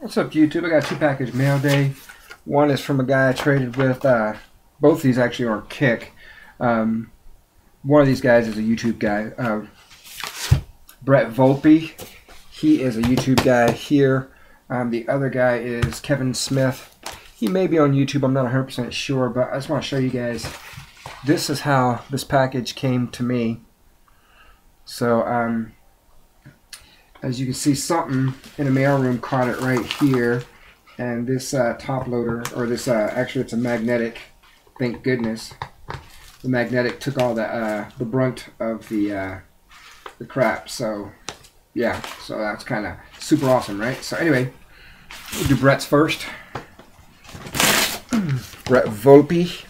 What's up, YouTube? I got two package mail day. One is from a guy I traded with. Uh, both these actually are Kick. Um, one of these guys is a YouTube guy, uh, Brett Volpe. He is a YouTube guy here. Um, the other guy is Kevin Smith. He may be on YouTube. I'm not 100% sure, but I just want to show you guys. This is how this package came to me. So, um, as you can see, something in the mailroom caught it right here. And this uh, top loader, or this, uh, actually it's a magnetic, thank goodness. The magnetic took all the, uh, the brunt of the, uh, the crap. So, yeah, so that's kind of super awesome, right? So anyway, we'll do Brett's first. Brett Volpe.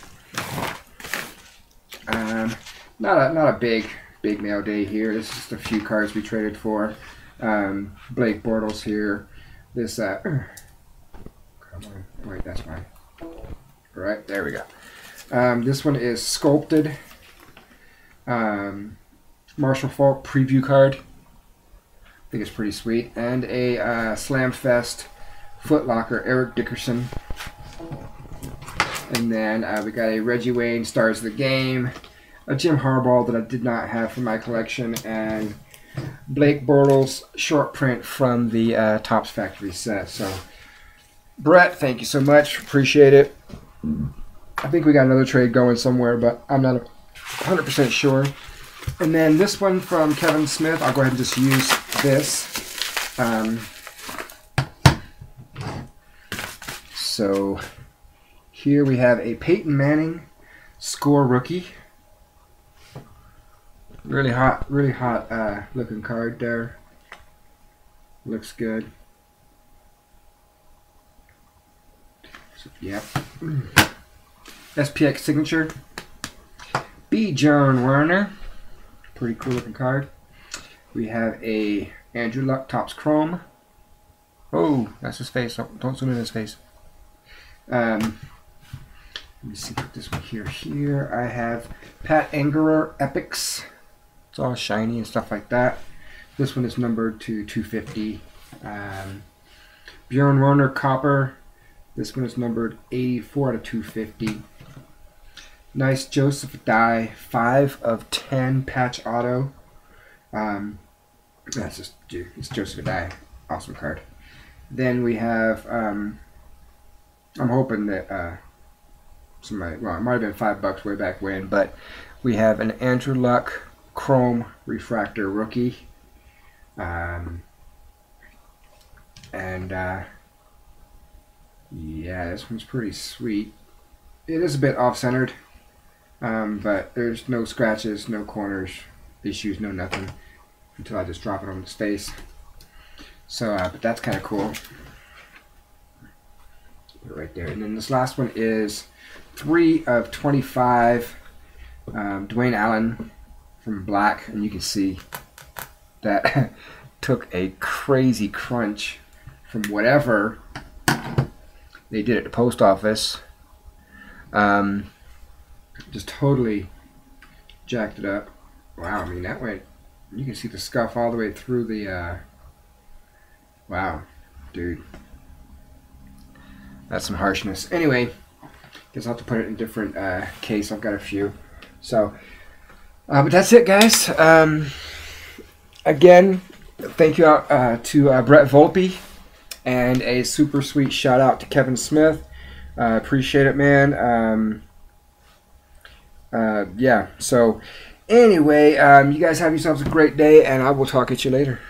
Um, not a, not a big, big mail day here. This is just a few cards we traded for. Um, Blake Bortles here. This, uh, come on, wait, that's mine. Right, there we go. Um, this one is sculpted. Um, Marshall Faulk preview card. I think it's pretty sweet. And a uh, Slam Fest Footlocker Eric Dickerson. And then uh, we got a Reggie Wayne Stars of the Game, a Jim Harbaugh that I did not have for my collection, and Blake Bortles short print from the uh, Topps Factory set. So, Brett, thank you so much. Appreciate it. I think we got another trade going somewhere, but I'm not 100% sure. And then this one from Kevin Smith, I'll go ahead and just use this. Um, so here we have a Peyton Manning score rookie. Really hot, really hot uh, looking card there. Looks good. So, yeah. SPX signature. Bjorn Werner. Pretty cool looking card. We have a Andrew Luck Topps Chrome. Oh, that's his face. Don't, don't zoom in his face. Um, let me see, put this one here. Here I have Pat Angerer Epics. It's all shiny and stuff like that. This one is numbered to 250. Um, Bjorn Werner Copper. This one is numbered 84 out of 250. Nice Joseph Die, 5 of 10 patch auto. Um, that's just, dude, it's Joseph Dye. Awesome card. Then we have, um, I'm hoping that uh, somebody, well, it might have been 5 bucks way back when, but we have an Andrew Luck Chrome Refractor rookie. Um, and, uh, yeah, this one's pretty sweet. It is a bit off-centered. Um, but there's no scratches, no corners, issues, no nothing until I just drop it on his face. So, uh, but that's kind of cool. Right there. And then this last one is 3 of 25 um, Dwayne Allen from Black. And you can see that took a crazy crunch from whatever they did at the post office. Um, just totally jacked it up. Wow, I mean that went. You can see the scuff all the way through the. Uh, wow, dude, that's some harshness. Anyway, guess I'll have to put it in different uh, case. I've got a few, so. Uh, but that's it, guys. Um, again, thank you uh, to uh, Brett Volpe, and a super sweet shout out to Kevin Smith. Uh, appreciate it, man. Um, uh, yeah, so anyway, um, you guys have yourselves a great day, and I will talk at you later.